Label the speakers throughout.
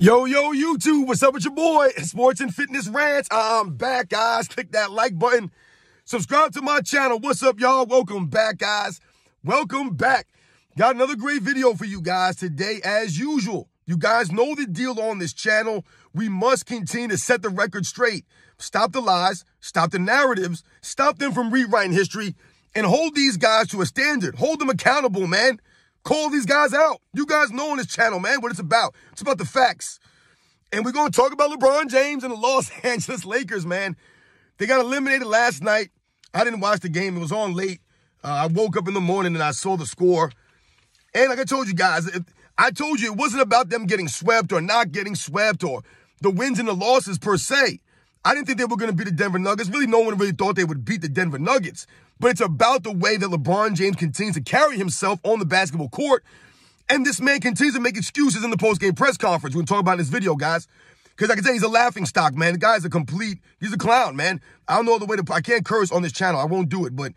Speaker 1: Yo, yo, YouTube, what's up with your boy? Sports and Fitness Rants. I'm back, guys. Click that like button. Subscribe to my channel. What's up, y'all? Welcome back, guys. Welcome back. Got another great video for you guys today, as usual. You guys know the deal on this channel. We must continue to set the record straight. Stop the lies, stop the narratives, stop them from rewriting history, and hold these guys to a standard. Hold them accountable, man. Call these guys out. You guys know on this channel, man, what it's about. It's about the facts. And we're going to talk about LeBron James and the Los Angeles Lakers, man. They got eliminated last night. I didn't watch the game. It was on late. Uh, I woke up in the morning and I saw the score. And like I told you guys, I told you it wasn't about them getting swept or not getting swept or the wins and the losses per se. I didn't think they were going to beat the Denver Nuggets. Really, no one really thought they would beat the Denver Nuggets but it's about the way that LeBron James continues to carry himself on the basketball court. And this man continues to make excuses in the post-game press conference. We're talk about this video, guys. Because I can tell he's a laughing stock, man. The guy's a complete, he's a clown, man. I don't know the way to, I can't curse on this channel. I won't do it, but,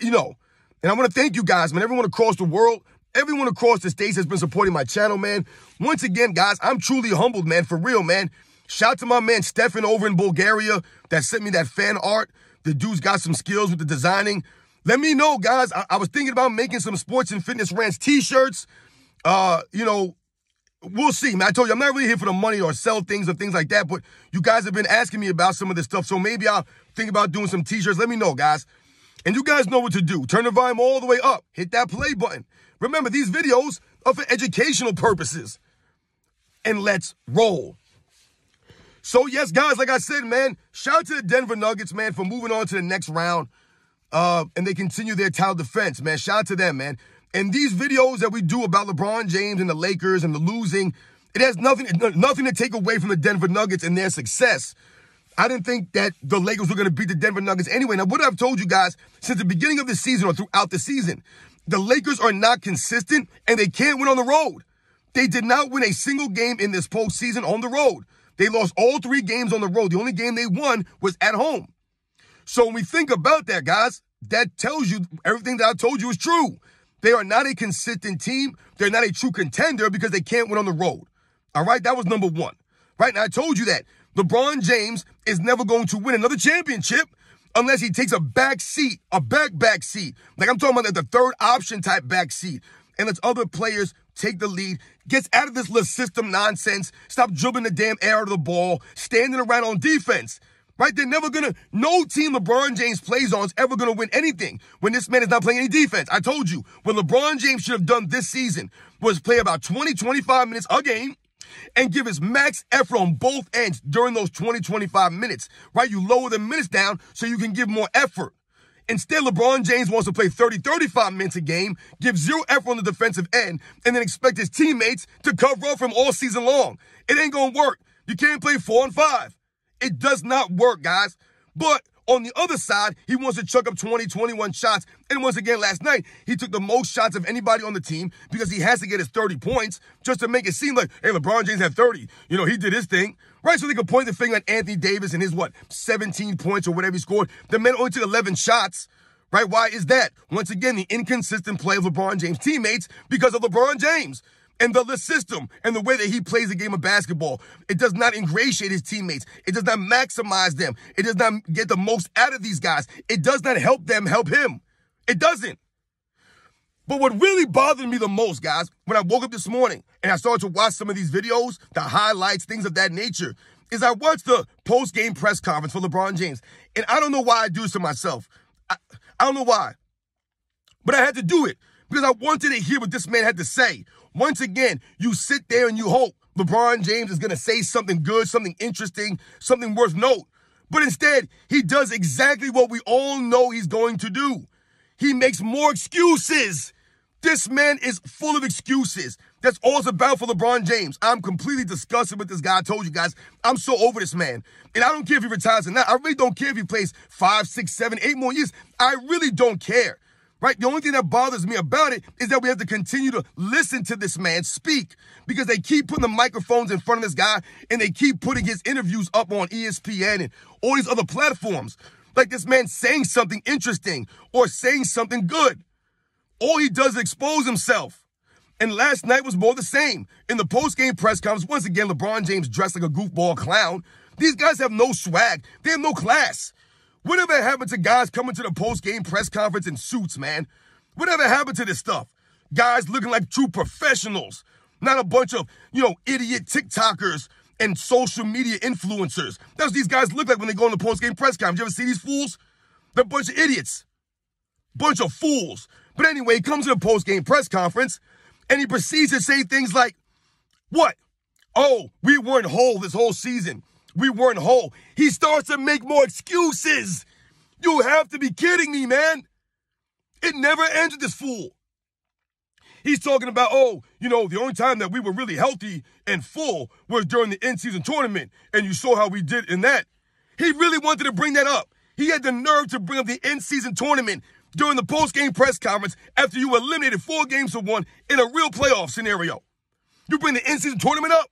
Speaker 1: you know. And I want to thank you guys, man. Everyone across the world, everyone across the states has been supporting my channel, man. Once again, guys, I'm truly humbled, man, for real, man. Shout out to my man Stefan over in Bulgaria that sent me that fan art. The dude's got some skills with the designing. Let me know, guys. I, I was thinking about making some sports and fitness rants t-shirts. Uh, you know, we'll see, man. I told you, I'm not really here for the money or sell things or things like that, but you guys have been asking me about some of this stuff, so maybe I'll think about doing some t-shirts. Let me know, guys. And you guys know what to do. Turn the volume all the way up. Hit that play button. Remember, these videos are for educational purposes. And let's roll. So, yes, guys, like I said, man, shout out to the Denver Nuggets, man, for moving on to the next round. Uh, and they continue their title defense, man. Shout out to them, man. And these videos that we do about LeBron James and the Lakers and the losing, it has nothing, nothing to take away from the Denver Nuggets and their success. I didn't think that the Lakers were going to beat the Denver Nuggets anyway. Now, what I've told you guys since the beginning of the season or throughout the season, the Lakers are not consistent and they can't win on the road. They did not win a single game in this postseason on the road. They lost all three games on the road. The only game they won was at home. So when we think about that, guys, that tells you everything that I told you is true. They are not a consistent team. They're not a true contender because they can't win on the road. All right, that was number one. Right now, I told you that LeBron James is never going to win another championship unless he takes a back seat, a back back seat. Like I'm talking about the third option type back seat, and lets other players take the lead, gets out of this little system nonsense, stop dribbling the damn air out of the ball, standing around on defense. Right? They're never gonna, no team LeBron James plays on is ever gonna win anything when this man is not playing any defense. I told you, what LeBron James should have done this season was play about 20, 25 minutes a game and give his max effort on both ends during those 20, 25 minutes. Right? You lower the minutes down so you can give more effort. Instead, LeBron James wants to play 30, 35 minutes a game, give zero effort on the defensive end, and then expect his teammates to cover up from all season long. It ain't going to work. You can't play four and five. It does not work, guys. But on the other side, he wants to chuck up 20, 21 shots. And once again, last night, he took the most shots of anybody on the team because he has to get his 30 points just to make it seem like, hey, LeBron James had 30. You know, he did his thing. Right? So they could point the finger at Anthony Davis and his, what, 17 points or whatever he scored. The man only took 11 shots. Right? Why is that? Once again, the inconsistent play of LeBron James' teammates because of LeBron James and the, the system and the way that he plays the game of basketball. It does not ingratiate his teammates. It does not maximize them. It does not get the most out of these guys. It does not help them help him. It doesn't. But what really bothered me the most, guys, when I woke up this morning and I started to watch some of these videos, the highlights, things of that nature, is I watched the post-game press conference for LeBron James. And I don't know why I do this to myself. I, I don't know why. But I had to do it because I wanted to hear what this man had to say. Once again, you sit there and you hope LeBron James is going to say something good, something interesting, something worth note. But instead, he does exactly what we all know he's going to do. He makes more excuses. This man is full of excuses. That's all it's about for LeBron James. I'm completely disgusted with this guy. I told you guys, I'm so over this man. And I don't care if he retires or not. I really don't care if he plays five, six, seven, eight more years. I really don't care right? The only thing that bothers me about it is that we have to continue to listen to this man speak because they keep putting the microphones in front of this guy and they keep putting his interviews up on ESPN and all these other platforms. Like this man saying something interesting or saying something good. All he does is expose himself. And last night was more the same. In the post-game press conference, once again, LeBron James dressed like a goofball clown. These guys have no swag. They have no class. Whatever happened to guys coming to the post-game press conference in suits, man? Whatever happened to this stuff? Guys looking like true professionals, not a bunch of, you know, idiot TikTokers and social media influencers. That's what these guys look like when they go on the post-game press conference. You ever see these fools? They're a bunch of idiots. Bunch of fools. But anyway, he comes to the post-game press conference and he proceeds to say things like, what? Oh, we weren't whole this whole season. We weren't whole. He starts to make more excuses. You have to be kidding me, man. It never ends with this fool. He's talking about, oh, you know, the only time that we were really healthy and full was during the in-season tournament, and you saw how we did in that. He really wanted to bring that up. He had the nerve to bring up the in-season tournament during the post-game press conference after you eliminated four games to one in a real playoff scenario. You bring the in-season tournament up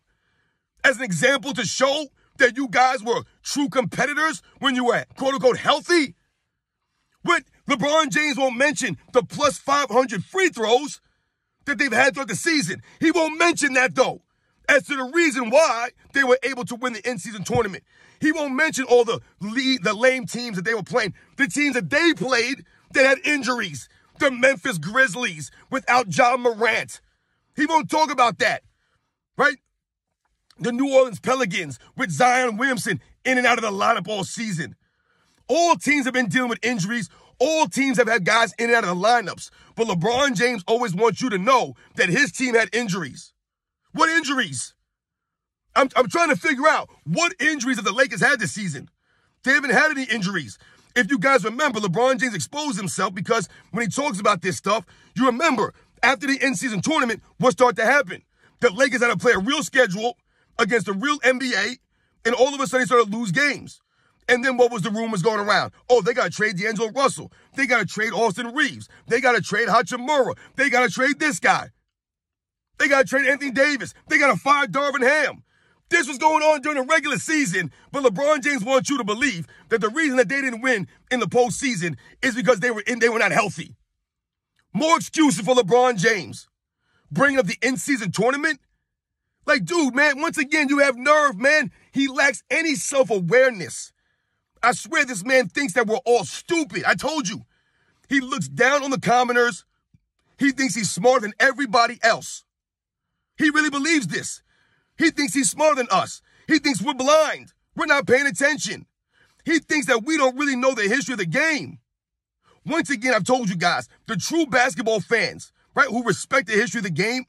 Speaker 1: as an example to show that you guys were true competitors when you were quote unquote healthy? But LeBron James won't mention the plus 500 free throws that they've had throughout the season. He won't mention that though, as to the reason why they were able to win the end season tournament. He won't mention all the lead, the lame teams that they were playing, the teams that they played that had injuries, the Memphis Grizzlies without Ja Morant. He won't talk about that, right? The New Orleans Pelicans with Zion Williamson in and out of the lineup all season. All teams have been dealing with injuries. All teams have had guys in and out of the lineups. But LeBron James always wants you to know that his team had injuries. What injuries? I'm, I'm trying to figure out what injuries have the Lakers had this season. They haven't had any injuries. If you guys remember, LeBron James exposed himself because when he talks about this stuff, you remember after the in-season tournament, what started to happen? The Lakers had to play a real schedule against the real NBA, and all of a sudden he started to lose games. And then what was the rumors going around? Oh, they got to trade D'Angelo Russell. They got to trade Austin Reaves. They got to trade Hachimura. They got to trade this guy. They got to trade Anthony Davis. They got to fire Darvin Ham. This was going on during the regular season, but LeBron James wants you to believe that the reason that they didn't win in the postseason is because they were in, they were not healthy. More excuses for LeBron James. Bringing up the in-season tournament like, dude, man, once again, you have nerve, man. He lacks any self awareness. I swear this man thinks that we're all stupid. I told you. He looks down on the commoners. He thinks he's smarter than everybody else. He really believes this. He thinks he's smarter than us. He thinks we're blind. We're not paying attention. He thinks that we don't really know the history of the game. Once again, I've told you guys, the true basketball fans, right, who respect the history of the game,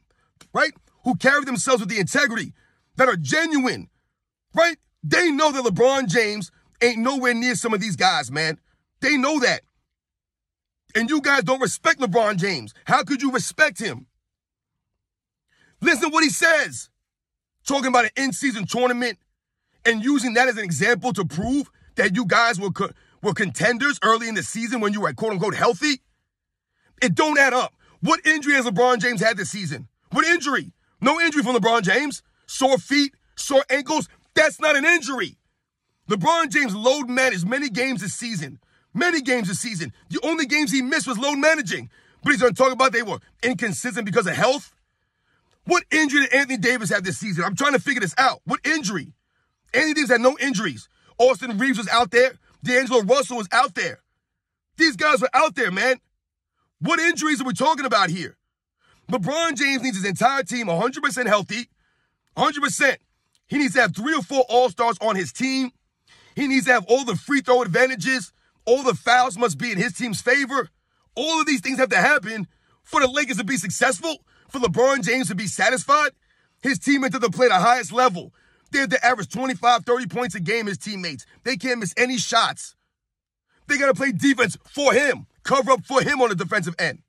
Speaker 1: right, who carry themselves with the integrity, that are genuine, right? They know that LeBron James ain't nowhere near some of these guys, man. They know that. And you guys don't respect LeBron James. How could you respect him? Listen to what he says. Talking about an in-season tournament and using that as an example to prove that you guys were, co- were contenders early in the season when you were quote unquote healthy. It don't add up. What injury has LeBron James had this season? What injury? No injury from LeBron James. Sore feet, sore ankles. That's not an injury. LeBron James load managed many games this season. Many games this season. The only games he missed was load managing. But he's going to talk about they were inconsistent because of health. What injury did Anthony Davis have this season? I'm trying to figure this out. What injury? Anthony Davis had no injuries. Austin Reaves was out there. D'Angelo Russell was out there. These guys were out there, man. What injuries are we talking about here? LeBron James needs his entire team 100% healthy, 100%. He needs to have three or four All Stars on his team. He needs to have all the free throw advantages. All the fouls must be in his team's favor. All of these things have to happen for the Lakers to be successful, for LeBron James to be satisfied. His teammates have to play the highest level. They have to average 25, 30 points a game, his teammates. They can't miss any shots. They got to play defense for him, cover up for him on the defensive end.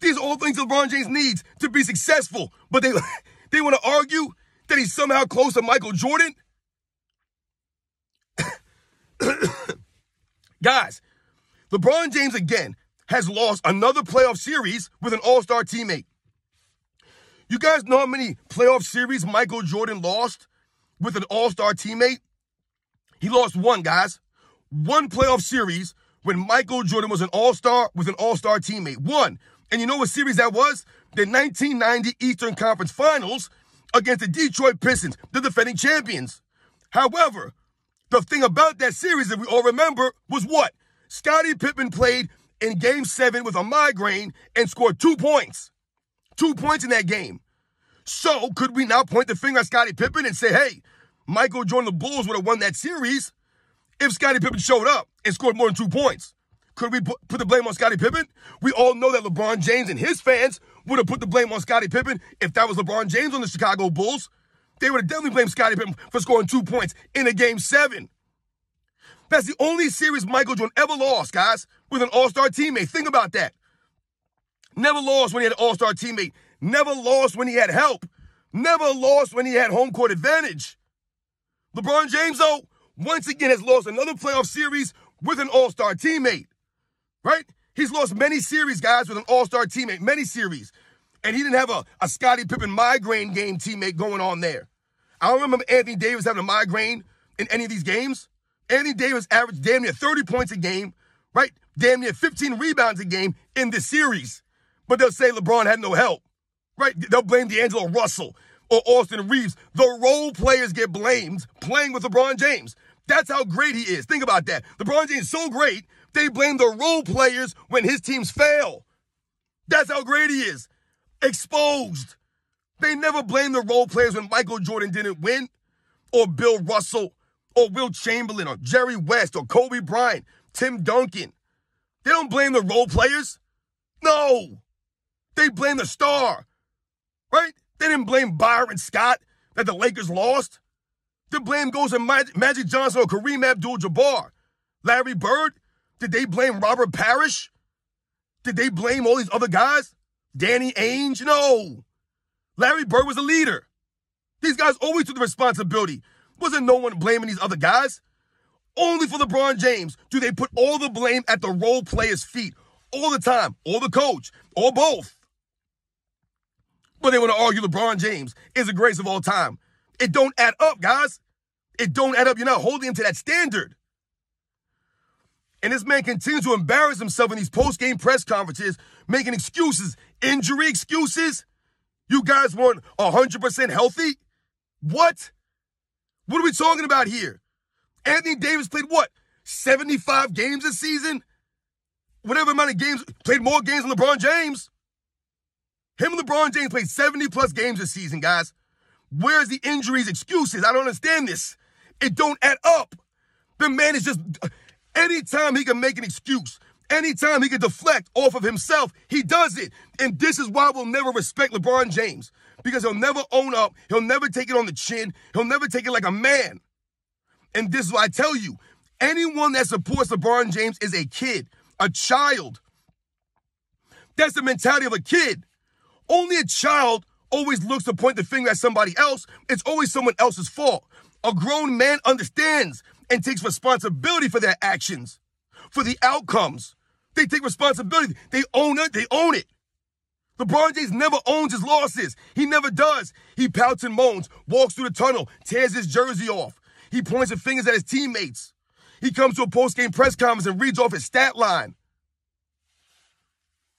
Speaker 1: These are all things LeBron James needs to be successful. But they they want to argue that he's somehow close to Michael Jordan. Guys, LeBron James again has lost another playoff series with an all-star teammate. You guys know how many playoff series Michael Jordan lost with an all-star teammate? He lost one, guys. One playoff series when Michael Jordan was an all-star with an all-star teammate. One. And you know what series that was? the 1990 Eastern Conference Finals against the Detroit Pistons, the defending champions. However, the thing about that series that we all remember was what? Scottie Pippen played in game seven with a migraine and scored two points. Two points in that game. So could we now point the finger at Scottie Pippen and say, hey, Michael Jordan, the Bulls would have won that series if Scottie Pippen showed up and scored more than two points? Could we put, the blame on Scottie Pippen? We all know that LeBron James and his fans would have put the blame on Scottie Pippen if that was LeBron James on the Chicago Bulls. They would have definitely blamed Scottie Pippen for scoring two points in a game seven. That's the only series Michael Jordan ever lost, guys, with an all-star teammate. Think about that. Never lost when he had an all-star teammate. Never lost when he had help. Never lost when he had home court advantage. LeBron James, though, once again has lost another playoff series with an all-star teammate. Right? He's lost many series, guys, with an all-star teammate. Many series. And he didn't have a, a Scottie Pippen migraine game teammate going on there. I don't remember Anthony Davis having a migraine in any of these games. Anthony Davis averaged damn near 30 points a game, right? Damn near 15 rebounds a game in this series. But they'll say LeBron had no help, right? They'll blame D'Angelo Russell or Austin Reaves. The role players get blamed playing with LeBron James. That's how great he is. Think about that. LeBron James is so great, they blame the role players when his teams fail. That's how great he is. Exposed. They never blame the role players when Michael Jordan didn't win, or Bill Russell, or Wilt Chamberlain, or Jerry West, or Kobe Bryant, Tim Duncan. They don't blame the role players. No. They blame the star. Right? They didn't blame Byron Scott that the Lakers lost. The blame goes to Magic Johnson or Kareem Abdul-Jabbar. Larry Bird? Did they blame Robert Parish? Did they blame all these other guys? Danny Ainge? No. Larry Bird was a leader. These guys always took the responsibility. Wasn't no one blaming these other guys. Only for LeBron James do they put all the blame at the role player's feet all the time, or the coach, or both. But they want to argue LeBron James is the greatest of all time. It don't add up, guys. It don't add up. You're not holding him to that standard. And this man continues to embarrass himself in these post-game press conferences, making excuses, injury excuses. You guys weren't 100% healthy? What? What are we talking about here? Anthony Davis played what? 75 games this season? Whatever amount of games, played more games than LeBron James. Him and LeBron James played 70 plus games this season, guys. Where's the injuries, excuses? I don't understand this. It don't add up. The man is just, anytime he can make an excuse, anytime he can deflect off of himself, he does it. And this is why we'll never respect LeBron James because he'll never own up. He'll never take it on the chin. He'll never take it like a man. And this is why I tell you anyone that supports LeBron James is a kid, a child. That's the mentality of a kid. Only a child always looks to point the finger at somebody else. It's always someone else's fault. A grown man understands and takes responsibility for their actions, for the outcomes. They take responsibility. They own it. They own it. LeBron James never owns his losses. He never does. He pouts and moans, walks through the tunnel, tears his jersey off. He points the fingers at his teammates. He comes to a post-game press conference and reads off his stat line.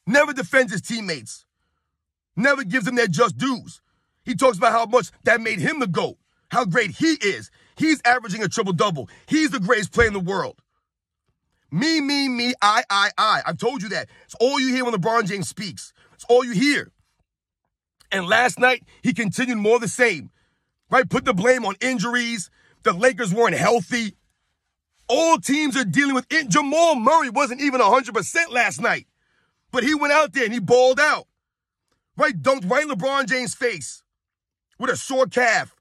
Speaker 1: Never defends his teammates never gives them their just dues. He talks about how much that made him the GOAT, how great he is. He's averaging a triple double. He's the greatest player in the world. Me, me, me, I, I, I. I've told you that. It's all you hear when LeBron James speaks. It's all you hear. And last night, he continued more the same, right? Put the blame on injuries. The Lakers weren't healthy. All teams are dealing with it. Jamal Murray wasn't even 100% last night, but he went out there and he balled out right dunked right in LeBron James' face with a sore calf.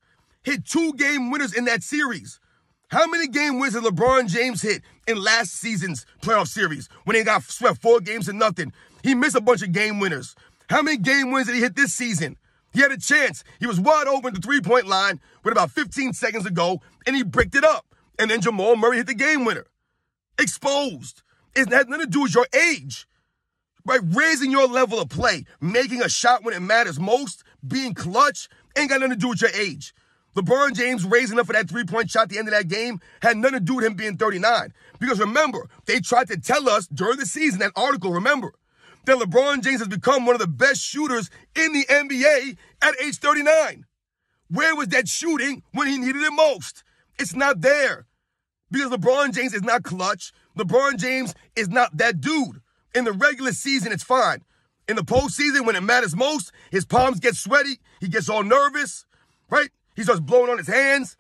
Speaker 1: Hit two game winners in that series. How many game wins did LeBron James hit in last season's playoff series when they got swept four games to nothing? He missed a bunch of game winners. How many game wins did he hit this season? He had a chance. He was wide open the three point line with about 15 seconds to go, and he bricked it up. And then Jamal Murray hit the game winner. Exposed. It has nothing to do with your age right? Raising your level of play, making a shot when it matters most, being clutch, ain't got nothing to do with your age. LeBron James raising up for that three point shot at the end of that game had nothing to do with him being 39. Because remember, they tried to tell us during the season, that article, remember, that LeBron James has become one of the best shooters in the NBA at age 39. Where was that shooting when he needed it most? It's not there. Because LeBron James is not clutch. LeBron James is not that dude. In the regular season, it's fine. In the postseason, when it matters most, his palms get sweaty. He gets all nervous, right? He starts blowing on his hands.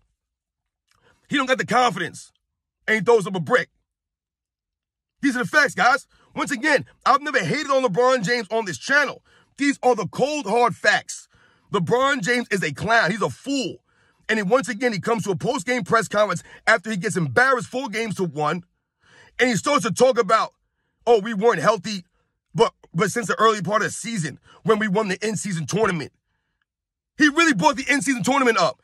Speaker 1: He don't got the confidence. And he throws up a brick. These are the facts, guys. Once again, I've never hated on LeBron James on this channel. These are the cold, hard facts. LeBron James is a clown. He's a fool. And he, once again, he comes to a post-game press conference after he gets embarrassed four games to one. And he starts to talk about, oh, we weren't healthy, but but since the early part of the season, when we won the in-season tournament. He really brought the in-season tournament up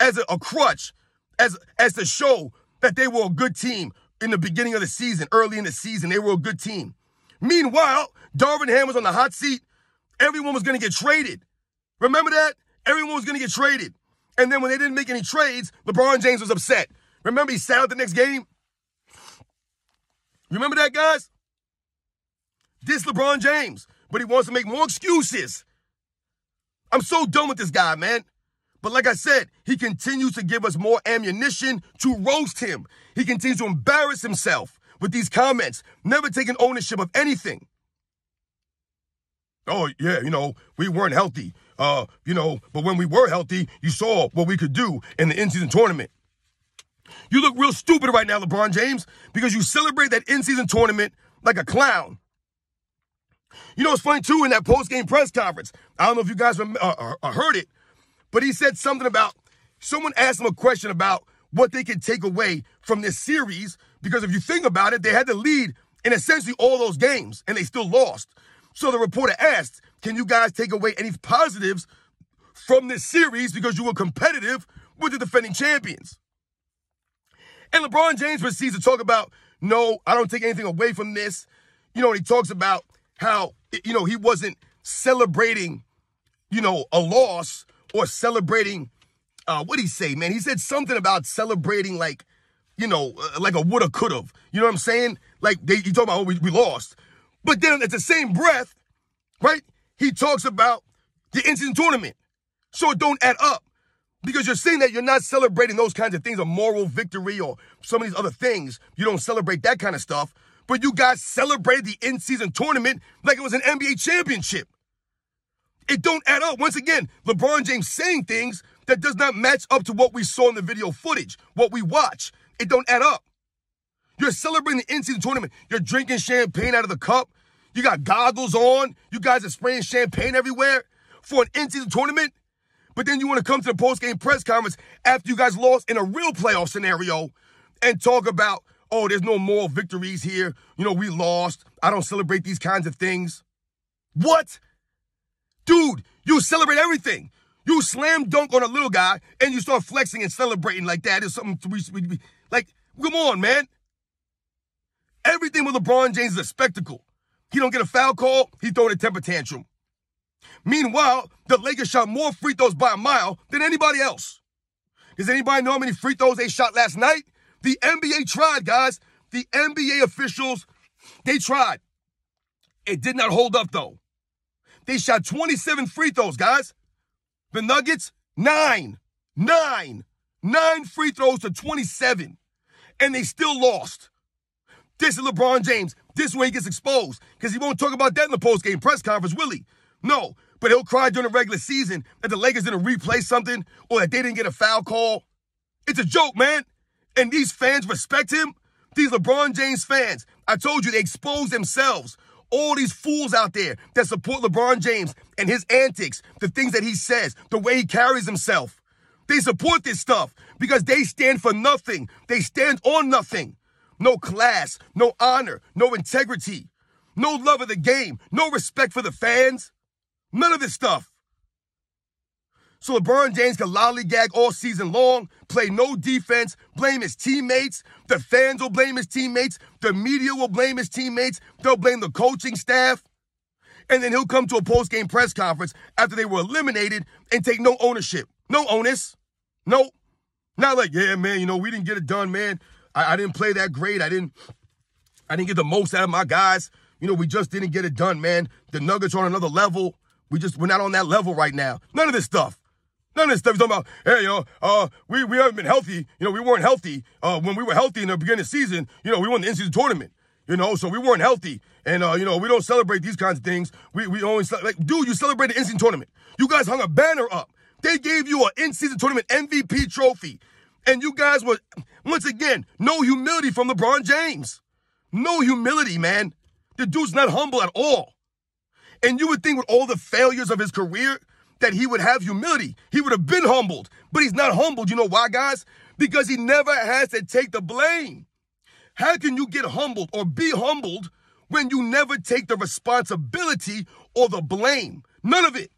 Speaker 1: as a, a crutch, as as to show that they were a good team in the beginning of the season, early in the season. They were a good team. Meanwhile, Darvin Ham was on the hot seat. Everyone was going to get traded. Remember that? Everyone was going to get traded. And then when they didn't make any trades, LeBron James was upset. Remember, he sat out the next game? Remember that, guys? This LeBron James, but he wants to make more excuses. I'm so done with this guy, man. But like I said, he continues to give us more ammunition to roast him. He continues to embarrass himself with these comments, never taking ownership of anything. Oh, yeah, you know, we weren't healthy. Uh, you know, but when we were healthy, you saw what we could do in the in-season tournament. You look real stupid right now, LeBron James, because you celebrate that in-season tournament like a clown. You know, it's funny too in that post-game press conference. I don't know if you guys uh, uh, uh, heard it, but he said something about someone asked him a question about what they could take away from this series because if you think about it, they had to lead in essentially all those games and they still lost. So the reporter asked, "Can you guys take away any positives from this series because you were competitive with the defending champions?" And LeBron James proceeds to talk about, no, I don't take anything away from this. You know, he talks about how, you know, he wasn't celebrating, you know, a loss or celebrating, uh, what he say, man? He said something about celebrating like, you know, uh, like a woulda, coulda. You know what I'm saying? Like, they, he talk about, oh, we, we lost. But then at the same breath, right, he talks about the in tournament. So it don't add up because you're saying that you're not celebrating those kinds of things, a moral victory or some of these other things. You don't celebrate that kind of stuff, but you guys celebrated the in-season tournament like it was an NBA championship. It don't add up. Once again, LeBron James saying things that does not match up to what we saw in the video footage, what we watch. It don't add up. You're celebrating the in-season tournament. You're drinking champagne out of the cup. You got goggles on. You guys are spraying champagne everywhere for an in-season tournament. But then you want to come to the post-game press conference after you guys lost in a real playoff scenario and talk about, oh, there's no moral victories here. You know, we lost. I don't celebrate these kinds of things. What? Dude, you celebrate everything. You slam dunk on a little guy and you start flexing and celebrating like that is something to be, like, come on, man. Everything with LeBron James is a spectacle. He don't get a foul call, he throwing a temper tantrum. Meanwhile, the Lakers shot more free throws by a mile than anybody else. Does anybody know how many free throws they shot last night? The NBA tried, guys. The NBA officials, they tried. It did not hold up, though. They shot 27 free throws, guys. The Nuggets, nine. Nine. Nine free throws to 27. And they still lost. This is LeBron James. This way he gets exposed. Because he won't talk about that in the post-game press conference, will he? No, but he'll cry during the regular season that the Lakers didn't replay something or that they didn't get a foul call. It's a joke, man. And these fans respect him. These LeBron James fans, I told you, they expose themselves. All these fools out there that support LeBron James and his antics, the things that he says, the way he carries himself. They support this stuff because they stand for nothing. They stand on nothing. No class, no honor, no integrity, no love of the game, no respect for the fans. None of this stuff. So LeBron James can lollygag all season long, play no defense, blame his teammates. The fans will blame his teammates. The media will blame his teammates. They'll blame the coaching staff. And then he'll come to a post-game press conference after they were eliminated and take no ownership. No onus. No. Not like, yeah, man, you know, we didn't get it done, man. I, I didn't play that great. I didn't I didn't get the most out of my guys. You know, we just didn't get it done, man. The Nuggets are on another level. We just we're not on that level right now. None of this stuff. None of this stuff. He's talking about, hey, yo, uh, we, we haven't been healthy. You know, we weren't healthy. Uh, when we were healthy in the beginning of the season, you know, we won the in-season tournament. You know, so we weren't healthy. And, uh, you know, we don't celebrate these kinds of things. We, we only, like, dude, you celebrate the in-season tournament. You guys hung a banner up. They gave you an in-season tournament MVP trophy. And you guys were, once again, no humility from LeBron James. No humility, man. The dude's not humble at all. And you would think with all the failures of his career that he would have humility. He would have been humbled. But he's not humbled. You know why, guys? Because he never has to take the blame. How can you get humbled or be humbled when you never take the responsibility or the blame? None of it.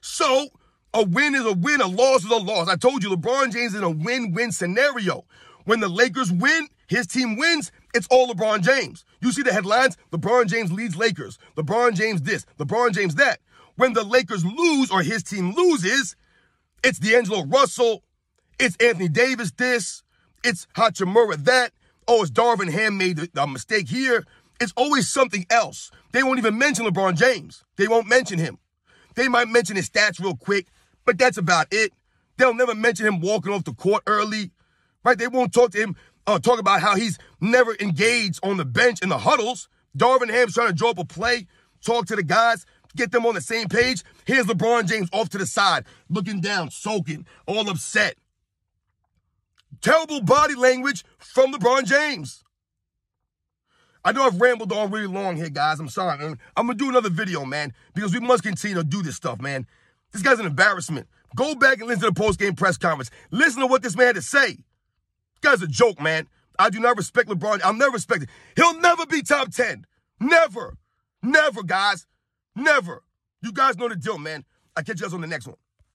Speaker 1: So, a win is a win, a loss is a loss. I told you LeBron James is in a win win scenario. When the Lakers win, his team wins, it's all LeBron James. You see the headlines LeBron James leads Lakers, LeBron James this, LeBron James that. When the Lakers lose or his team loses, it's D'Angelo Russell, it's Anthony Davis this, it's Hachimura that, oh, it's Darvin Ham made a mistake here. It's always something else. They won't even mention LeBron James. They won't mention him. They might mention his stats real quick, but that's about it. They'll never mention him walking off the court early, right? They won't talk to him, uh, talk about how he's never engaged on the bench in the huddles. Darvin Ham's trying to draw up a play, talk to the guys, get them on the same page. Here's LeBron James off to the side, looking down, soaking, all upset. Terrible body language from LeBron James. I know I've rambled on really long here, guys. I'm sorry, man. I'm gonna do another video, man, because we must continue to do this stuff, man. This guy's an embarrassment. Go back and listen to the post-game press conference. Listen to what this man had to say. This guy's a joke, man. I do not respect LeBron. I'll never respect it. He'll never be top 10. Never. Never, guys. Never. You guys know the deal, man. I'll catch you guys on the next one.